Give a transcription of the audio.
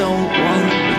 don't want